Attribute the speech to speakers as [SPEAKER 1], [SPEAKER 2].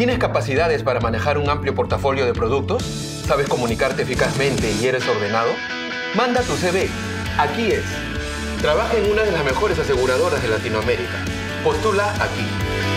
[SPEAKER 1] ¿Tienes capacidades para manejar un amplio portafolio de productos? ¿Sabes comunicarte eficazmente y eres ordenado? Manda tu CV. Aquí es. Trabaja en una de las mejores aseguradoras de Latinoamérica. Postula aquí.